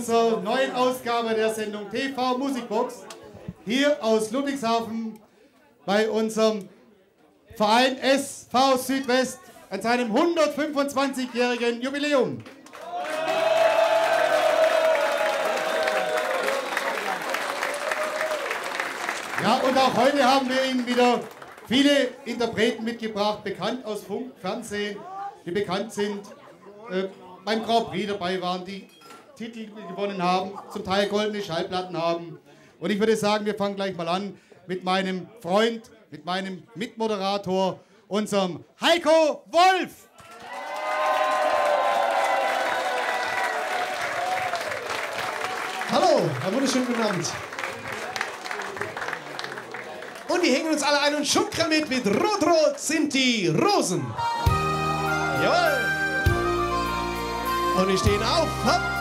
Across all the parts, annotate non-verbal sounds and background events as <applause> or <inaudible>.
unserer neuen Ausgabe der Sendung TV Musikbox. Hier aus Ludwigshafen bei unserem Verein SV Südwest an seinem 125-jährigen Jubiläum. Ja, und auch heute haben wir Ihnen wieder viele Interpreten mitgebracht, bekannt aus Funk, Fernsehen, die bekannt sind, äh, beim Grand Prix dabei waren, die Titel gewonnen haben, zum Teil goldene Schallplatten haben. Und ich würde sagen, wir fangen gleich mal an mit meinem Freund, mit meinem Mitmoderator, unserem Heiko Wolf. Hallo, einen wunderschönen guten Abend. Und die hängen uns alle ein und schunkern mit, mit Rot-Rot sind die Rosen. Jawohl. Und wir stehen auf, hopp.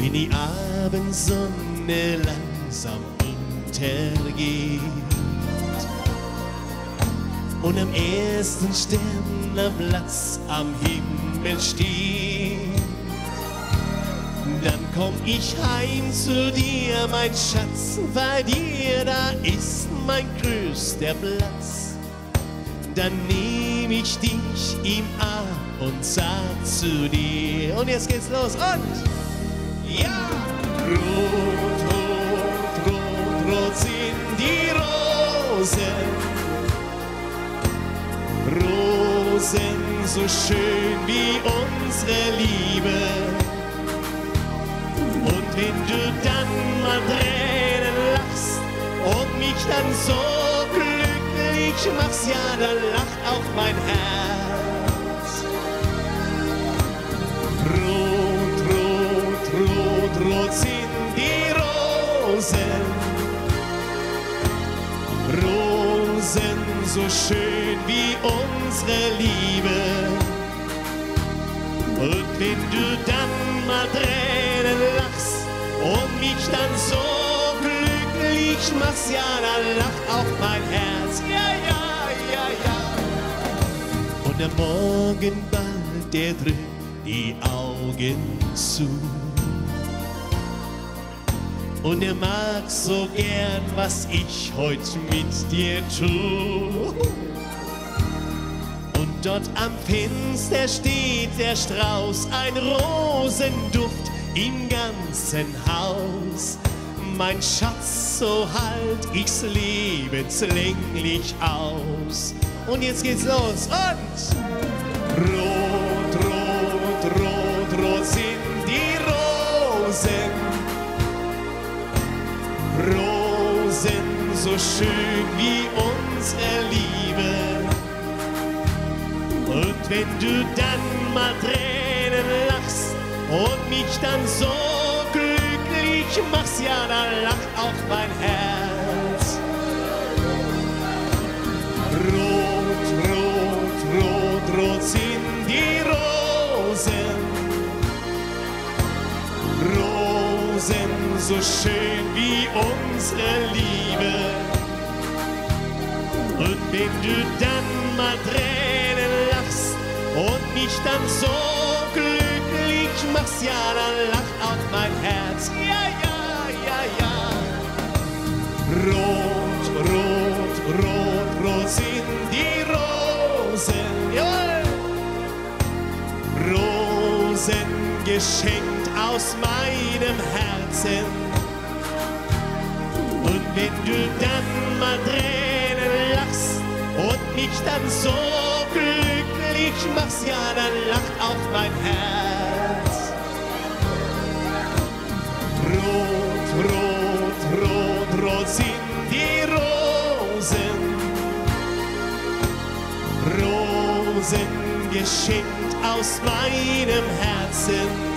Wenn die Abendsonne langsam untergeht. Und am ersten Sternenplatz am Himmel steht, dann komm ich heim zu dir, mein Schatz, bei dir, da ist mein größter Platz. Dann nehm ich dich im Arm und sag zu dir, und jetzt geht's los, und ja, rot, rot, rot, rot sind die Rosen. Rosen so schön wie unsere Liebe. Und wenn du dann mal Tränen lachst und mich dann so glücklich machst, ja, dann lacht auch mein Herz. So schön wie unsere Liebe. Und wenn du dann mal Tränen lachst und mich dann so glücklich machst, ja, dann lacht auch mein Herz. Ja, ja, ja, ja. Und der Morgenball, der drückt die Augen zu. Und er mag so gern, was ich heute mit dir tu. Und dort am Fenster steht der Strauß, ein Rosenduft im ganzen Haus. Mein Schatz, so halt ich's lebenslänglich aus. Und jetzt geht's los und rot, rot, rot, rot sind die Rosen. So schön wie unsere Liebe. Und wenn du dann mal Tränen lachst und mich dann so glücklich machst, ja, dann lacht auch mein Herz. Rot, rot, rot, rot sind die Rosen. Rosen so schön wie unsere Liebe. Und wenn du dann mal Tränen lachst und mich dann so glücklich machst, ja, dann lacht auch mein Herz. Ja, ja, ja, ja. Rot, rot, rot, rot sind die Rosen. Jawohl. Rosen geschenkt aus meinem Herzen. Und wenn du dann mal Tränen lachst und mich dann so glücklich machst, ja, dann lacht auch mein Herz. Rot, rot, rot, rot sind die Rosen. Rosen geschenkt aus meinem Herzen.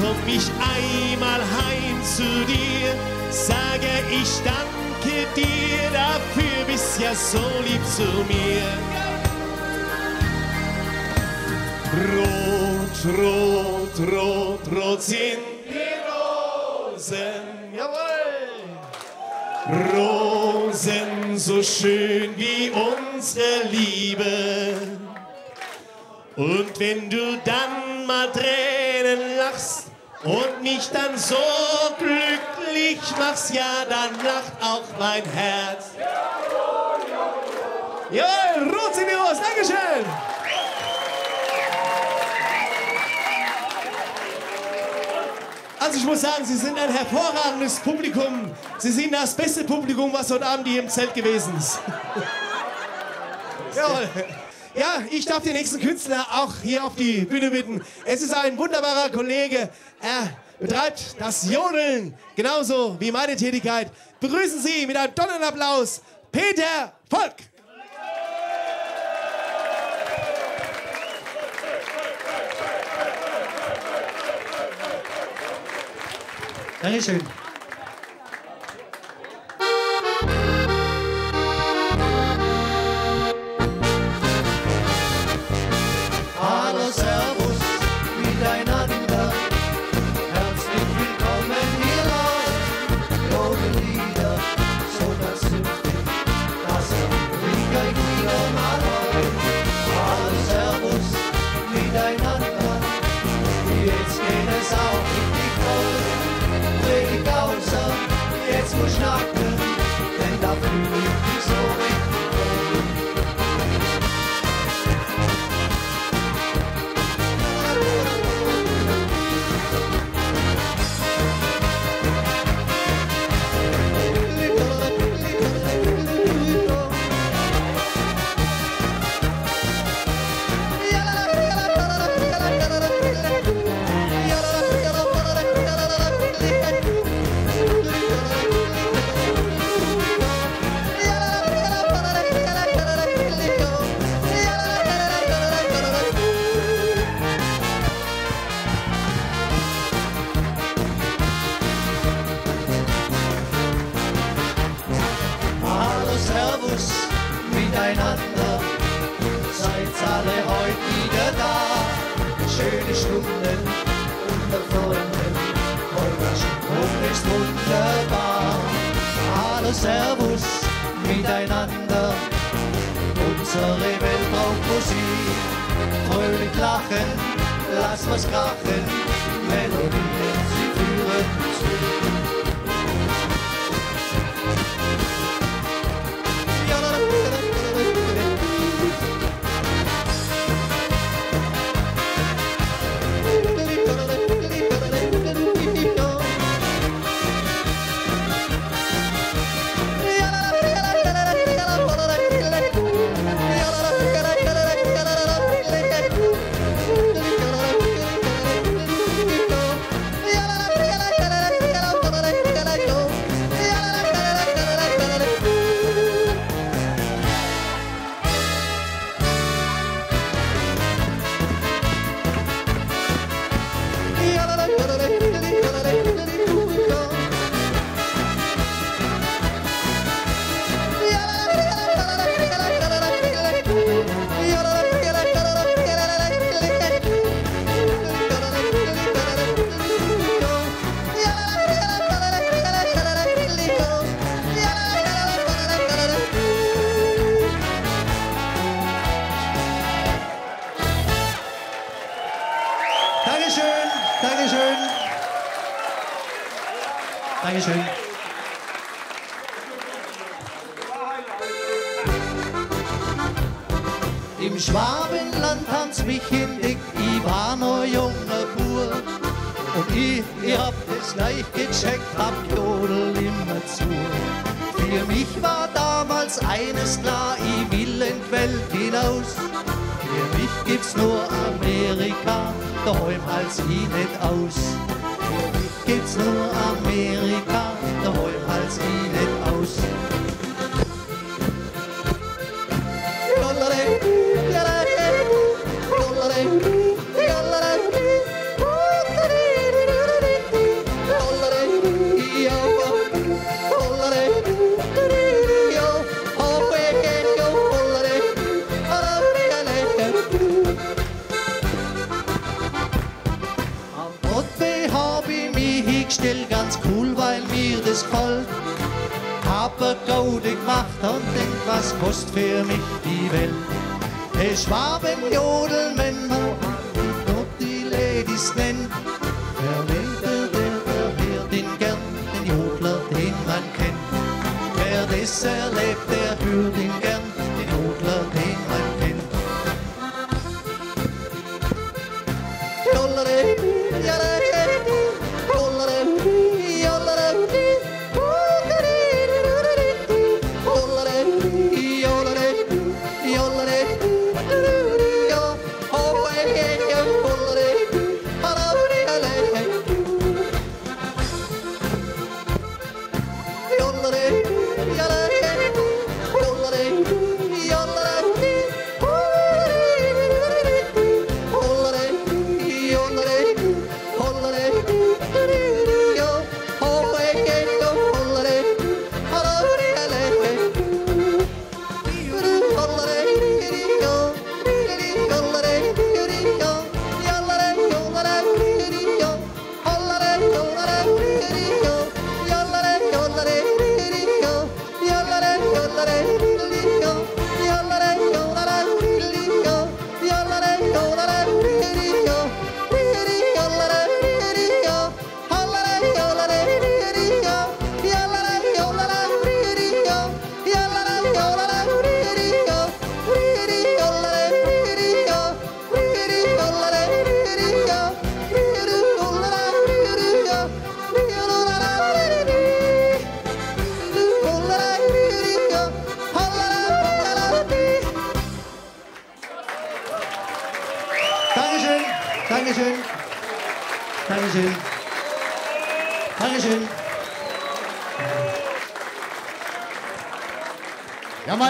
Komm ich einmal heim zu dir, sage ich danke dir, dafür bist ja so lieb zu mir. Rot, rot, rot, rot sind die Rosen, jawohl. Rosen so schön wie unsere Liebe. Und wenn du dann mal Tränen lachst und mich dann so glücklich machst, ja, dann lacht auch mein Herz. Jawohl, rot sind die Rost, Dankeschön. Also ich muss sagen, Sie sind ein hervorragendes Publikum. Sie sind das beste Publikum, was heute Abend hier im Zelt gewesen ist. Jawohl. Ja, ich darf den nächsten Künstler auch hier auf die Bühne bitten. Es ist ein wunderbarer Kollege. Er betreibt das Jodeln genauso wie meine Tätigkeit. Begrüßen Sie mit einem tollen Applaus Peter Volk. Dankeschön. Miteinander. Seid alle heute wieder da. Schöne Stunden unter Freunden. Holgerschen ist wunderbar. Hallo, Servus, miteinander. Unsere Welt braucht Musik. Fröhlich lachen, lass was krachen. Melodien, sie führen zu. Dankeschön. Im Schwabenland haben's mich entdeckt, ich war noch junger Bur. Und ich, ich hab es gleich gecheckt, hab Jodel immer zu. Für mich war damals eines klar, ich will in die Welt hinaus. Für mich gibt's nur Amerika, daheim halt's ich nicht aus. Für mich gibt's nur Amerika, Gemacht und denk, was kostet für mich die Welt. Ich war beim Jodelmänner, dort die Ladies nennt. Wer will, der, der hört ihn gern, den Jodler, den man kennt. Wer das erlebt,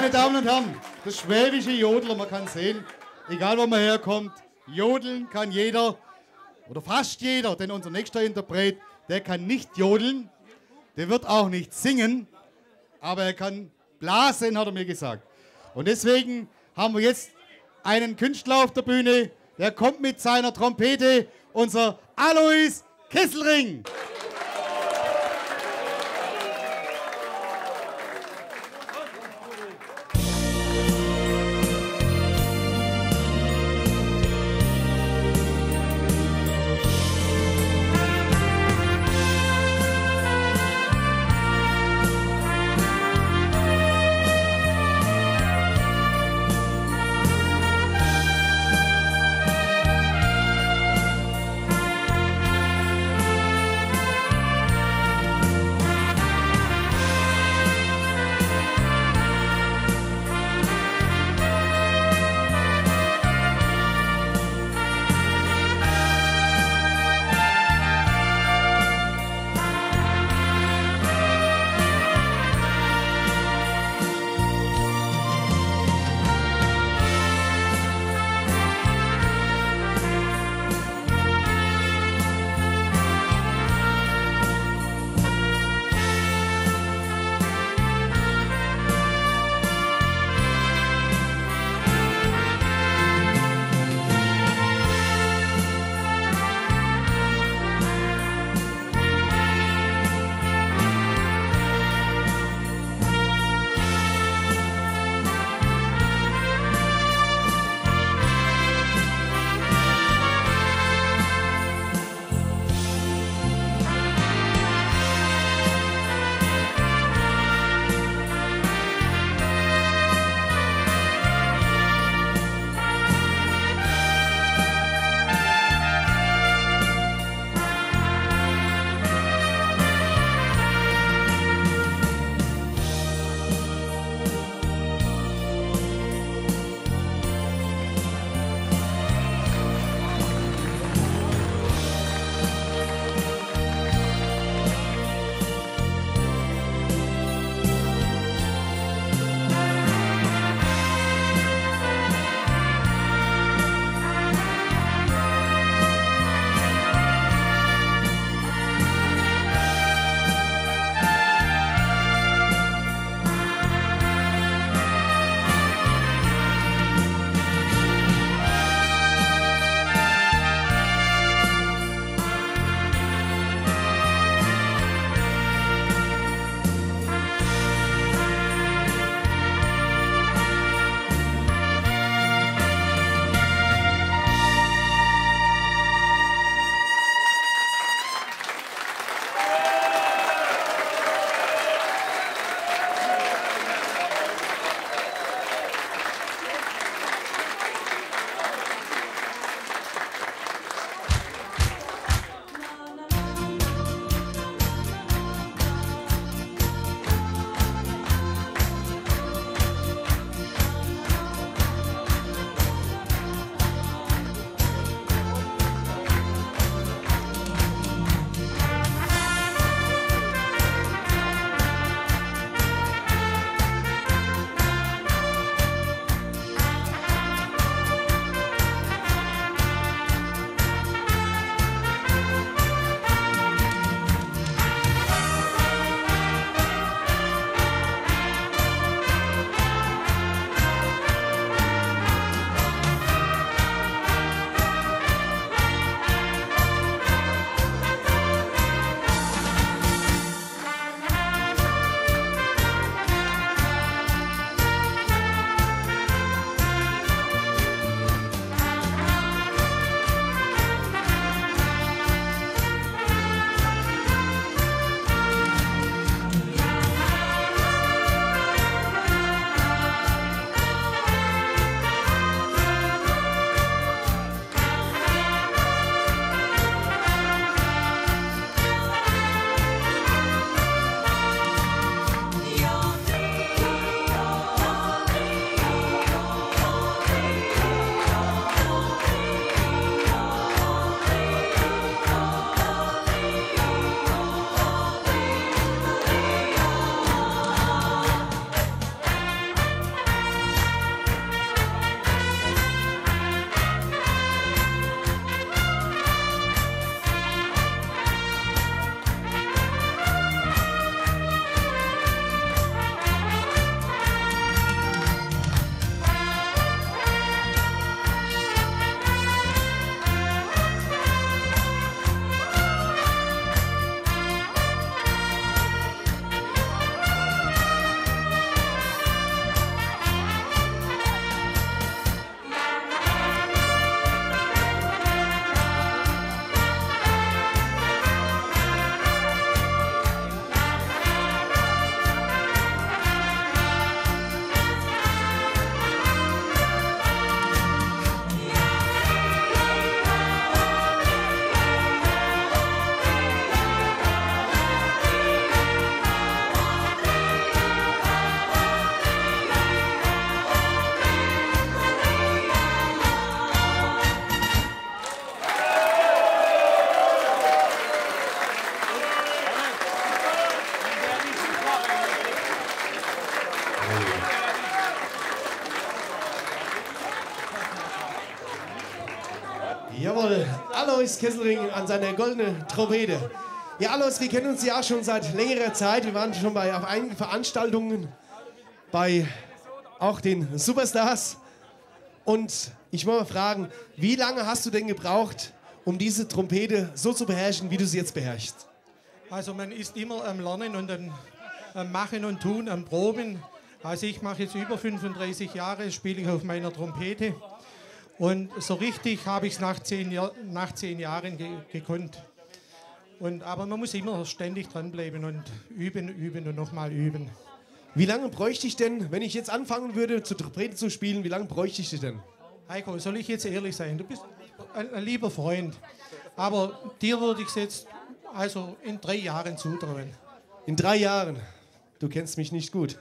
meine Damen und Herren, das schwäbische Jodler, man kann sehen, egal wo man herkommt, jodeln kann jeder oder fast jeder, denn unser nächster Interpret, der kann nicht jodeln, der wird auch nicht singen, aber er kann blasen, hat er mir gesagt. Und deswegen haben wir jetzt einen Künstler auf der Bühne, der kommt mit seiner Trompete, unser Alois Kesselring. Alois Kesselring an seiner goldenen Trompete. Ja, Alois, wir kennen uns ja schon seit längerer Zeit. Wir waren schon bei auf einigen Veranstaltungen bei auch den Superstars. Und ich wollte mal fragen, wie lange hast du denn gebraucht, um diese Trompete so zu beherrschen, wie du sie jetzt beherrschst? Also man ist immer am Lernen und am, am Machen und Tun, am Proben. Also ich mache jetzt über 35 Jahre, spiele ich auf meiner Trompete. Und so richtig habe ich es nach, zehn nach zehn Jahren ge gekonnt. Und, aber man muss immer ständig dranbleiben und üben, üben und nochmal üben. Wie lange bräuchte ich denn, wenn ich jetzt anfangen würde, zur Trompete zu spielen, wie lange bräuchte ich denn? Heiko, soll ich jetzt ehrlich sein? Du bist ein, ein lieber Freund. Aber dir würde ich es jetzt also in drei Jahren zutrauen. In drei Jahren? Du kennst mich nicht gut.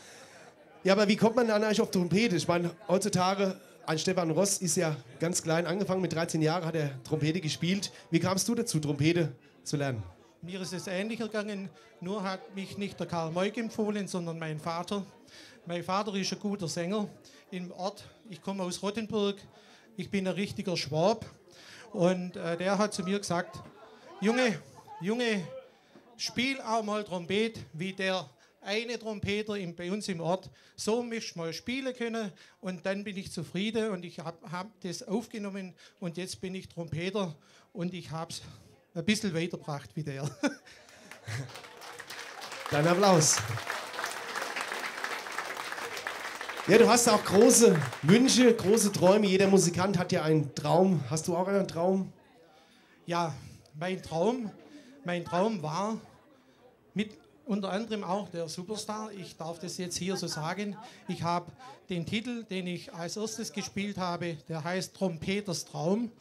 <laughs> ja, aber wie kommt man dann eigentlich auf Trompete? Ich meine, heutzutage, ein Stefan Ross ist ja ganz klein angefangen, mit 13 Jahren hat er Trompete gespielt. Wie kamst du dazu, Trompete zu lernen? Mir ist es ähnlich gegangen, nur hat mich nicht der Karl Moik empfohlen, sondern mein Vater. Mein Vater ist ein guter Sänger im Ort. Ich komme aus Rottenburg, ich bin ein richtiger Schwab. Und äh, der hat zu mir gesagt, Junge, Junge, spiel auch mal Trompet wie der eine Trompeter im, bei uns im Ort. So mich mal spielen können und dann bin ich zufrieden und ich habe hab das aufgenommen und jetzt bin ich Trompeter und ich habe es ein bisschen weitergebracht wie der. <laughs> Dein Applaus. Ja, du hast auch große Wünsche, große Träume. Jeder Musikant hat ja einen Traum. Hast du auch einen Traum? Ja, mein Traum, mein Traum war mit unter anderem auch der Superstar. Ich darf das jetzt hier so sagen. Ich habe den Titel, den ich als erstes gespielt habe, der heißt Trompeters Traum.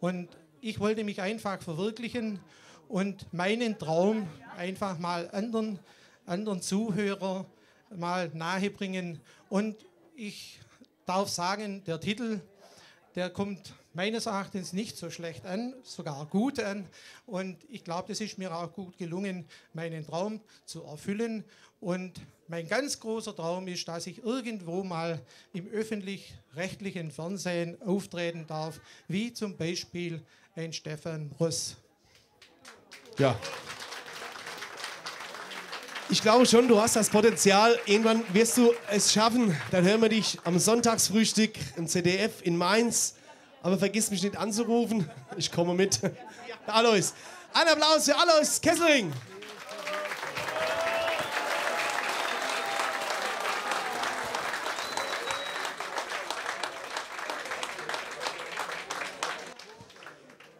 Und ich wollte mich einfach verwirklichen und meinen Traum einfach mal anderen, anderen Zuhörer mal nahebringen. Und ich darf sagen, der Titel, der kommt meines Erachtens nicht so schlecht an, sogar gut an. Und ich glaube, das ist mir auch gut gelungen, meinen Traum zu erfüllen. Und mein ganz großer Traum ist, dass ich irgendwo mal im öffentlich-rechtlichen Fernsehen auftreten darf, wie zum Beispiel ein Stefan Ross. Ja. Ich glaube schon, du hast das Potenzial. Irgendwann wirst du es schaffen. Dann hören wir dich am Sonntagsfrühstück im CDF in Mainz aber vergiss mich nicht anzurufen. Ich komme mit. Alois. Ein Applaus für Alois Kessling.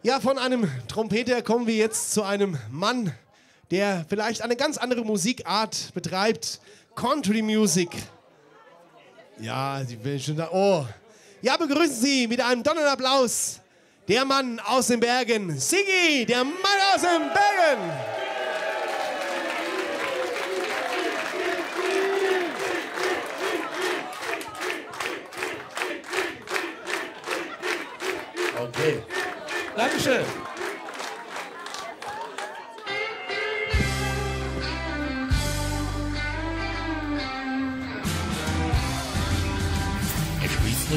Ja, von einem Trompeter kommen wir jetzt zu einem Mann, der vielleicht eine ganz andere Musikart betreibt. Country Music. Ja, ich bin schon da. Oh, ja, begrüßen Sie mit einem Donnerapplaus der Mann aus den Bergen, Sigi, der Mann aus den Bergen. Okay. Dankeschön.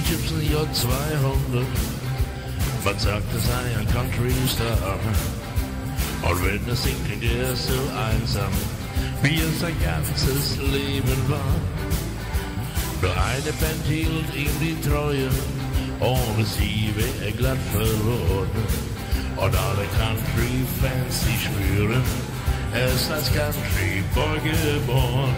Der Gypsy Jahr 200. Man sagt, es sei ein Country-Star. Und wenn er singt, er so einsam, wie es sein ganzes Leben war. Nur eine Band hielt ihm die Treue, ohne sie wäre er glatt verloren. Und alle Country-Fans, die spüren, er ist als Country-Boy geboren.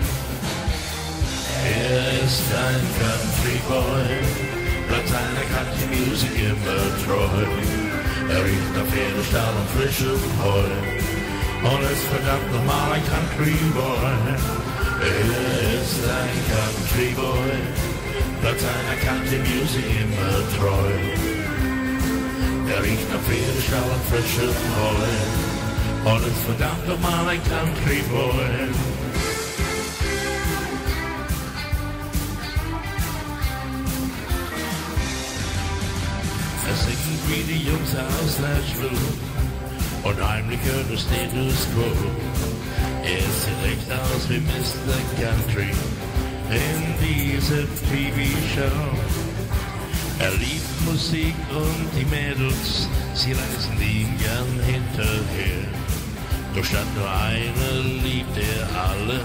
Er ist ein Country Boy, bleibt seiner Country Music immer treu. Er riecht nach Pferdestall und frischem Heu und ist verdammt nochmal ein Country Boy. Er ist ein Country Boy, bleibt seiner Country Music immer treu. Er riecht nach Pferdestall und frischem Heu und ist verdammt nochmal ein Country Boy. Wie die Jungs aus Nashville und heimlich hört der Status Quo. Er sieht echt aus wie Mr. Country in dieser TV-Show. Er liebt Musik und die Mädels, sie reisen ihm gern hinterher. Doch statt nur eine liebt er alle,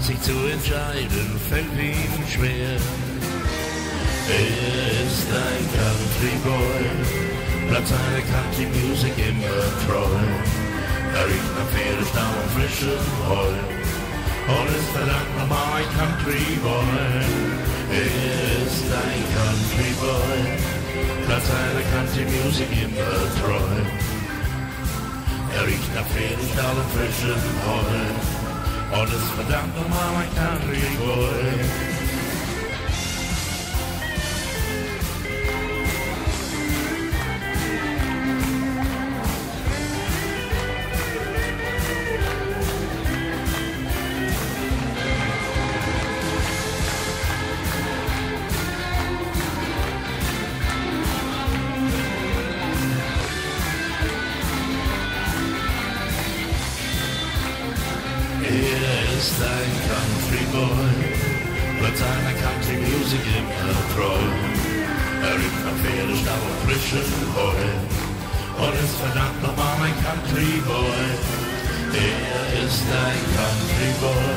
sich zu entscheiden fällt ihm schwer. Er ist ein Country Boy, seine Country Music immer treu. Er riecht nach Pferdestall und frischem Heu und ist verdammt nochmal ein Country Boy. Ist ein Country Boy, seine Country Music immer treu. Er riecht nach Pferdestall und frischem Heu und ist verdammt nochmal ein Country Boy. Ist ein Country Boy, bleibt seiner Country Music immer treu. Er riecht nach Pferdestall und frischem Heu und ist verdammt nochmal ein Country Boy. Er ist ein Country Boy,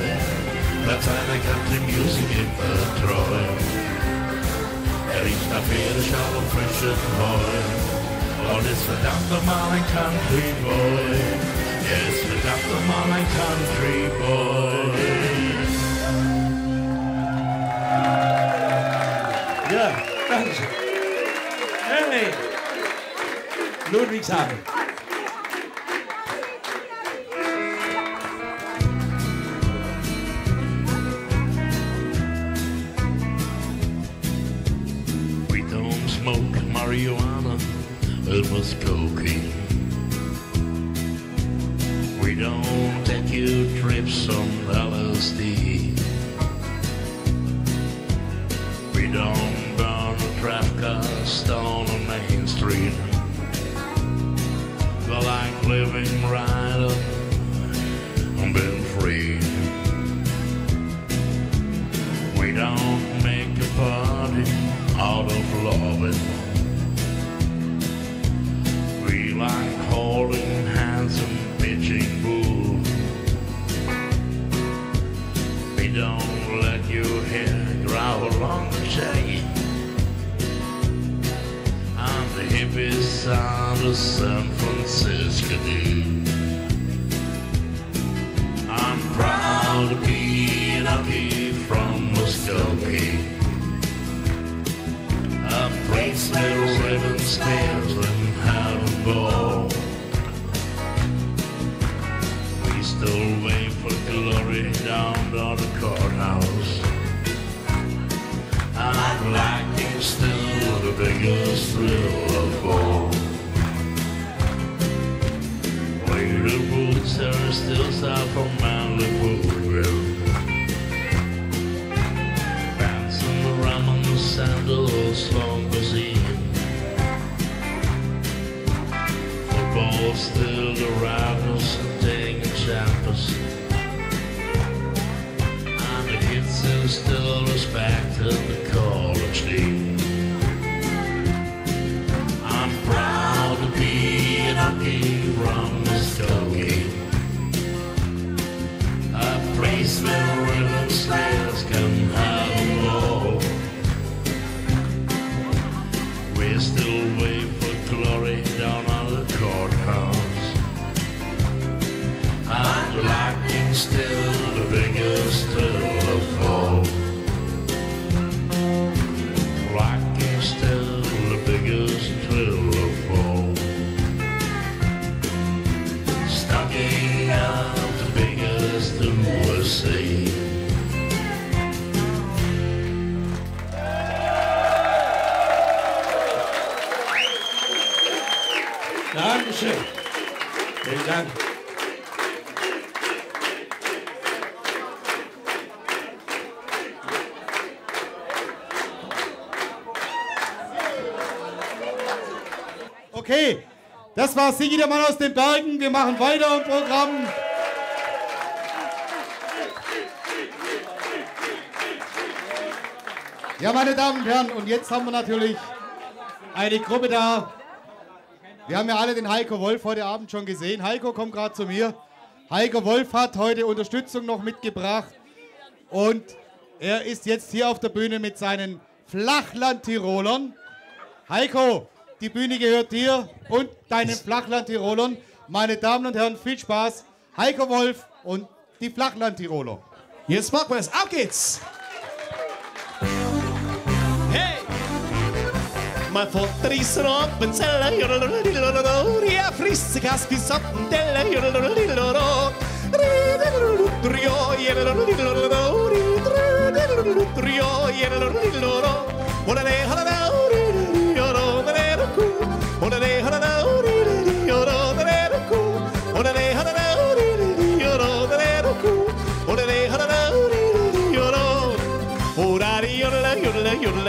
bleibt seiner Country Music immer treu. Er riecht nach Pferdestall und frischem Heu und ist verdammt nochmal ein Country Boy. Er ist verdammt nochmal ein Country Boy. Ja, danke schön. Hey, Ludwigshafen. War Sigi der Mann aus den Bergen. Wir machen weiter im Programm. Ja, meine Damen und Herren, und jetzt haben wir natürlich eine Gruppe da. Wir haben ja alle den Heiko Wolf heute Abend schon gesehen. Heiko, komm gerade zu mir. Heiko Wolf hat heute Unterstützung noch mitgebracht. Und er ist jetzt hier auf der Bühne mit seinen Flachland-Tirolern. Heiko, die Bühne gehört dir und deinen Flachland-Tirolern. Meine Damen und Herren, viel Spaß. Heiko Wolf und die Flachland-Tiroler. Jetzt machen wir es. Auf geht's! Hey! Mein Vater ist ein Appenzeller, er frisst sich aus bis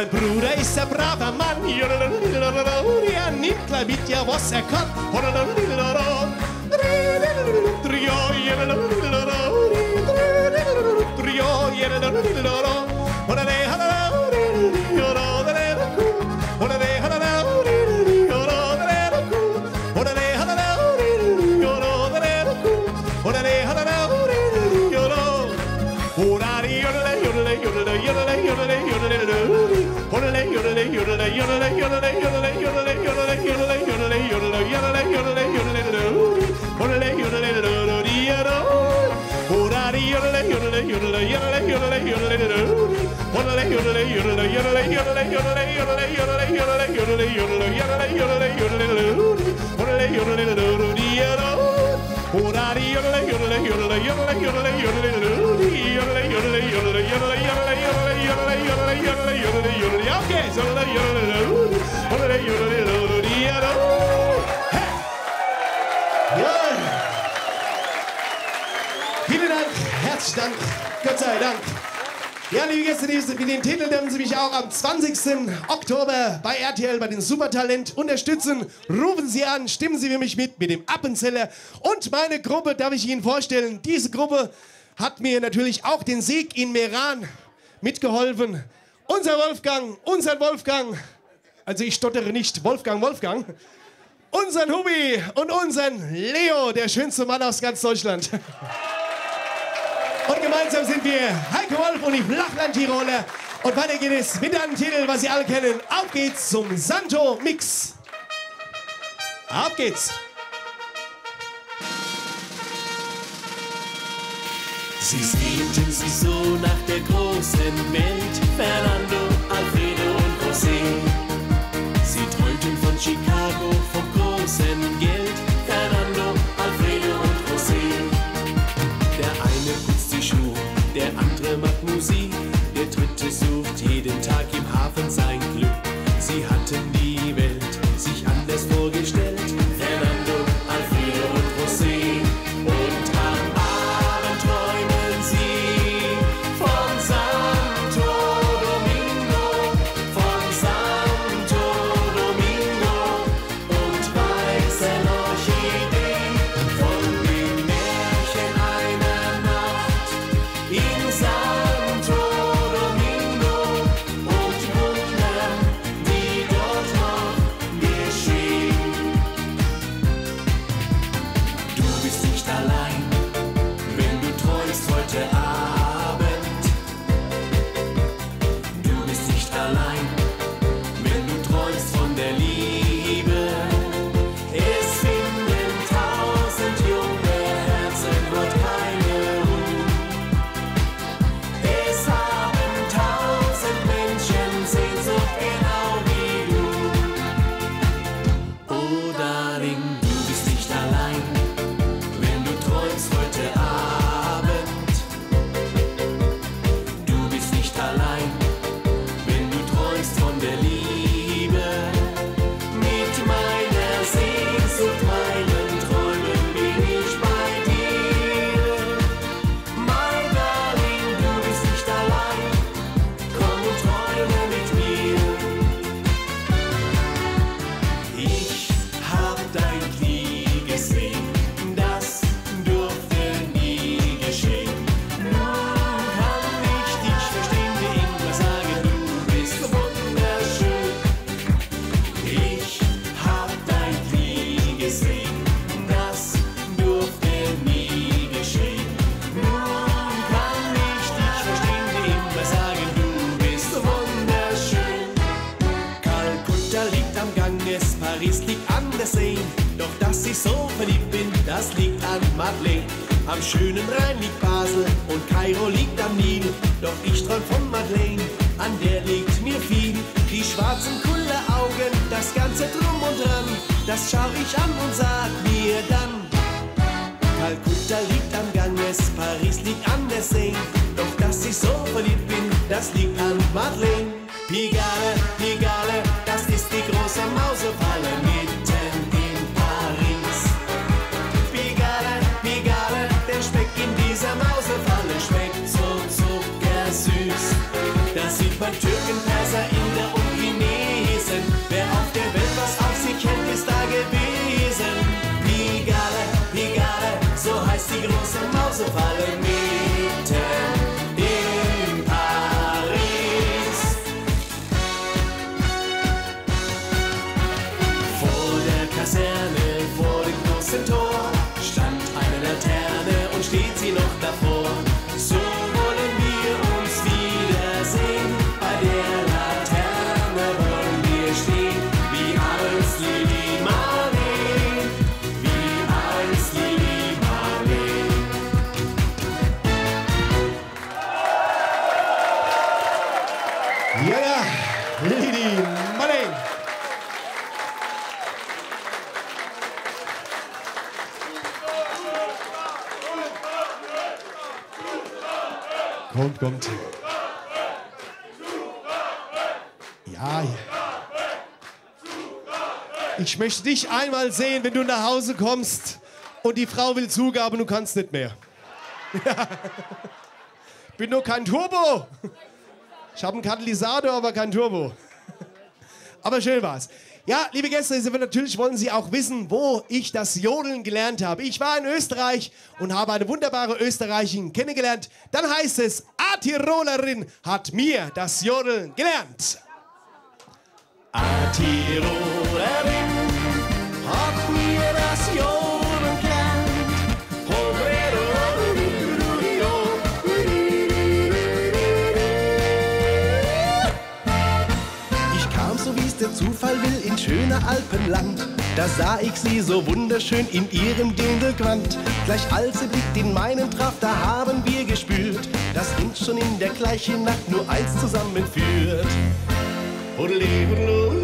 Mein Bruder ist ein braver Mann, er nimmt gleich mit, ja was er kann. Vielen Dank, herzlichen Dank, Gott sei Dank. Ja, liebe Gäste, mit den Titel dürfen Sie mich auch am 20. Oktober bei RTL bei den Supertalent unterstützen. Rufen Sie an, stimmen Sie für mich mit mit dem Appenzeller. Und meine Gruppe darf ich Ihnen vorstellen. Diese Gruppe hat mir natürlich auch den Sieg in Meran mitgeholfen. Unser Wolfgang, unser Wolfgang, also ich stottere nicht, Wolfgang, Wolfgang, unseren Hubi und unseren Leo, der schönste Mann aus ganz Deutschland. Und gemeinsam sind wir Heiko Wolf und die Flachland-Tiroler. Und weiter geht es mit einem Titel, was Sie alle kennen. Auf geht's zum Santo Mix. Auf geht's. Sie sehnten sich so nach der großen Welt, Fernando, Alfredo und José. Im Hafen verliebt bin, das liegt an Madeleine. Am schönen Rhein liegt Basel und Kairo liegt am Nil. Doch ich träum von Madeleine, an der liegt mir viel. Die schwarzen Kulleraugen, das ganze Drum und Dran, das schau ich an und sag mir dann. Kalkutta liegt am Ganges, Paris liegt an der Seine. Doch dass ich so verliebt bin, das liegt an Madeleine. Pigalle, Pigalle, das ist die große Mausefalle Man Türken, Perser, Inder und Chinesen. Wer auf der Welt was auf sich hält, ist da gewesen. Pigalle, Pigalle, so heißt die große Mausefalle Ich möchte dich einmal sehen, wenn du nach Hause kommst und die Frau will Zugabe und du kannst nicht mehr. Ja. <laughs> Bin nur kein Turbo. Ich habe einen Katalysator, aber kein Turbo. <laughs> Aber schön war's. Ja, liebe Gäste, natürlich wollen Sie auch wissen, wo ich das Jodeln gelernt habe. Ich war in Österreich und habe eine wunderbare Österreicherin kennengelernt. Dann heißt es, A Tirolerin hat mir das Jodeln gelernt. Tirolerin Zufall will, in schöner Alpenland. Da sah ich sie so wunderschön in ihrem Dindelgewand. Gleich als ihr Blick den meinen traf, da haben wir gespürt, dass uns schon in der gleichen Nacht nur eins zusammenführt. Hodele, hodelodi,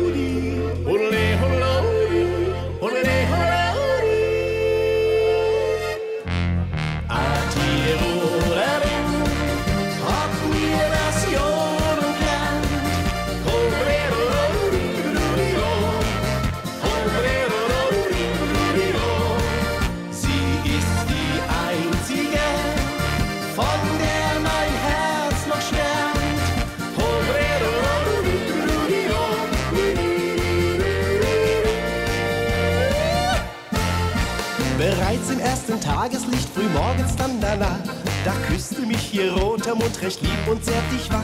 ersten Tageslicht, früh morgens dann danach, da küsste mich ihr roter Mund recht lieb und zärtlich wach.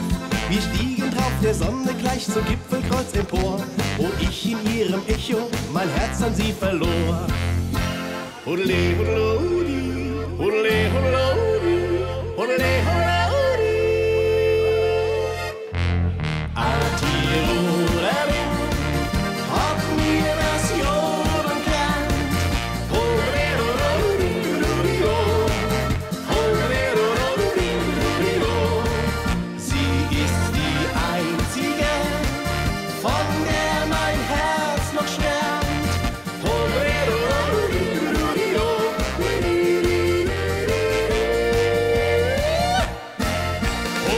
Wir stiegen drauf der Sonne gleich zum Gipfelkreuz empor, wo ich in ihrem Echo mein Herz an sie verlor. Hodele, hodelodi, hodele, hodelodi, hodele, hodelodi.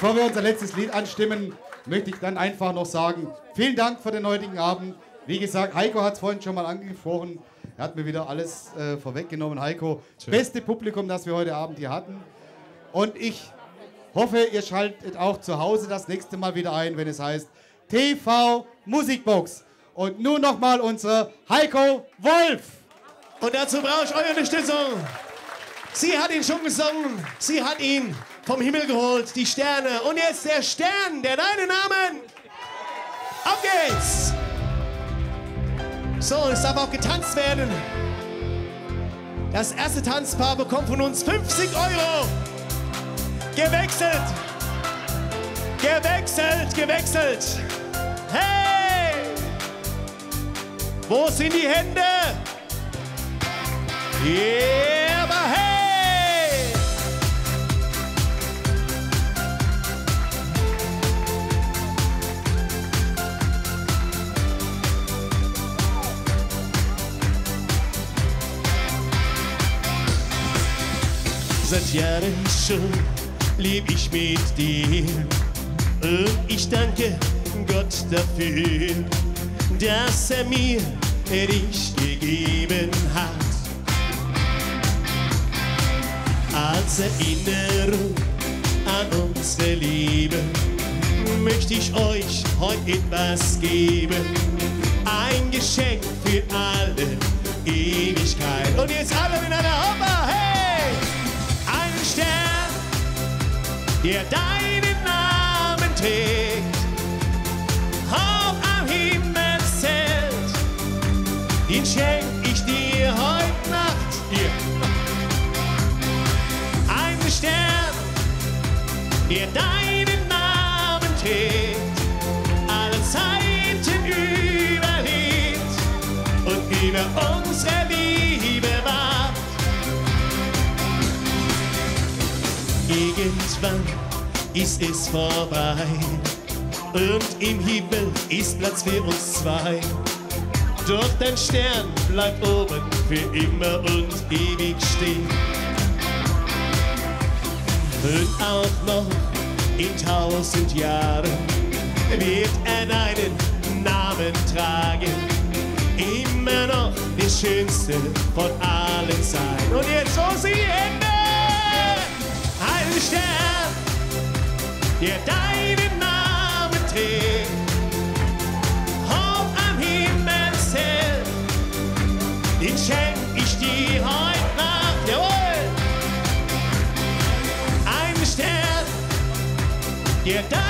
Bevor wir unser letztes Lied anstimmen, möchte ich dann einfach noch sagen, vielen Dank für den heutigen Abend. Wie gesagt, Heiko hat es vorhin schon mal angesprochen. Er hat mir wieder alles äh, vorweggenommen. Heiko, beste Publikum, das wir heute Abend hier hatten. Und ich hoffe, ihr schaltet auch zu Hause das nächste Mal wieder ein, wenn es heißt TV Musikbox. Und nun nochmal unser Heiko Wolf. Und dazu brauche ich eure Unterstützung. Sie hat ihn schon gesungen. Sie hat ihn vom Himmel geholt, die Sterne. Und jetzt der Stern, der deinen Namen. Auf geht's! So, es darf auch getanzt werden. Das erste Tanzpaar bekommt von uns 50 Euro. Gewechselt. Gewechselt, gewechselt. Hey! Wo sind die Hände? Yeah, Seit Jahren schon lieb ich mit dir und ich danke Gott dafür, dass er mir dich gegeben hat. Als Erinnerung an unsere Liebe möchte ich euch heute etwas geben. Ein Geschenk für alle Ewigkeit. Und jetzt alle miteinander, hoppa, hey! Der deinen Namen trägt, hoch am Himmelszelt, den schenk ich dir heute Nacht. Hier. Ein Stern, der deinen Irgendwann ist es vorbei und im Himmel ist Platz für uns zwei. Doch dein Stern bleibt oben für immer und ewig stehen. Und auch noch in tausend Jahren wird er deinen Namen tragen. Immer noch der schönste von allen sein. Und jetzt so sie Hände! Ein Stern, der deinen Namen trägt. Hoch am Himmelszelt, den schenk ich dir heute Nacht. Jawohl! Ein Stern, der deinen